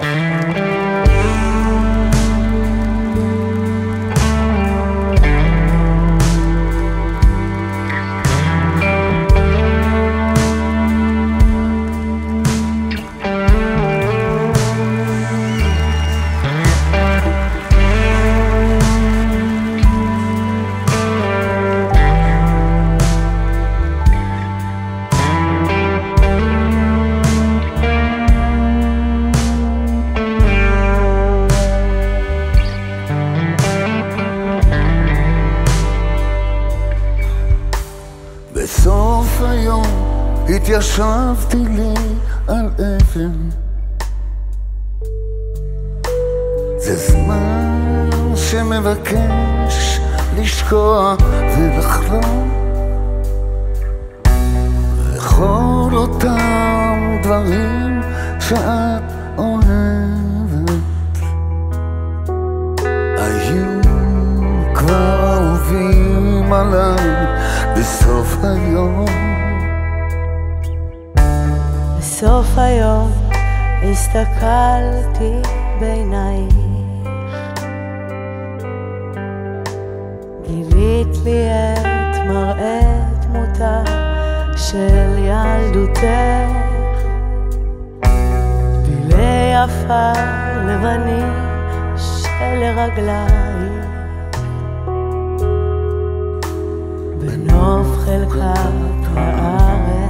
Música התיישבתי לי על אבן. זה זמן שמבקש לשקוע ולחלום. וכל אותם דברים שאת אוהבת היו כבר אהובים עליי בסוף היום בסוף היום הסתכלתי בעינייך. גילית לי את מראה דמותה של ילדותך. דילי עפר לבנים שלרגלייך בנוף חלקת הארץ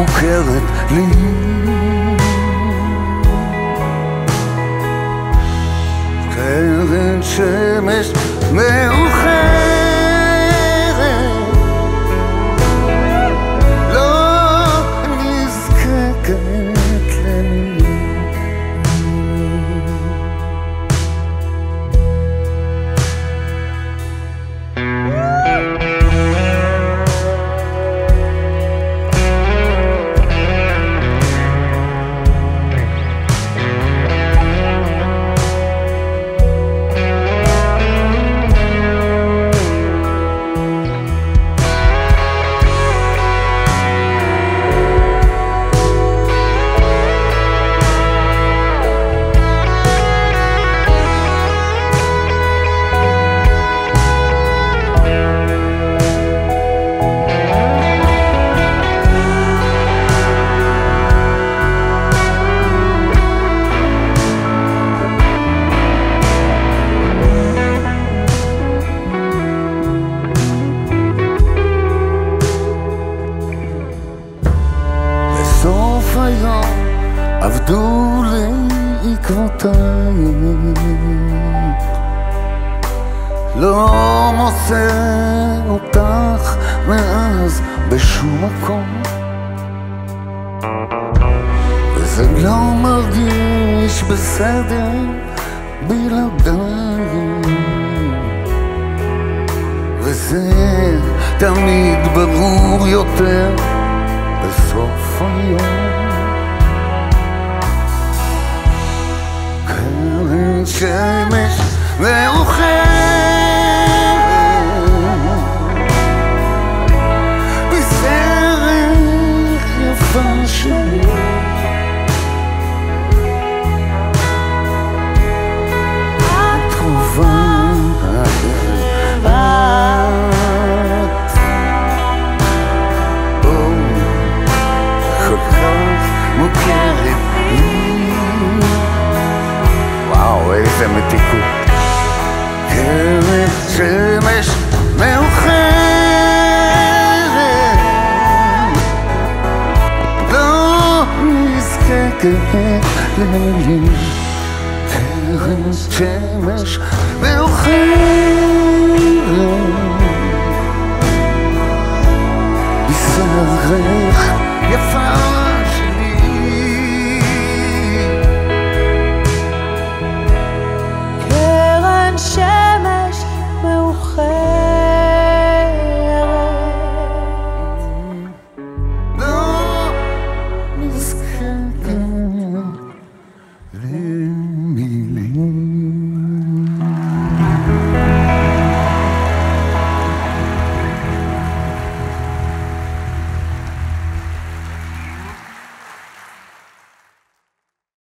מוכרת לי. קרן שמש מאוחרת עבדו לעקבותיי לא מוצא אותך מאז בשום מקום. וזה לא מרגיש בסדר בלעדיי. וזה תמיד ברור יותר בסוף מתיקות. קרן שמש מאוחרת, לא נזקקת למילים. קרן שמש מאוחרת,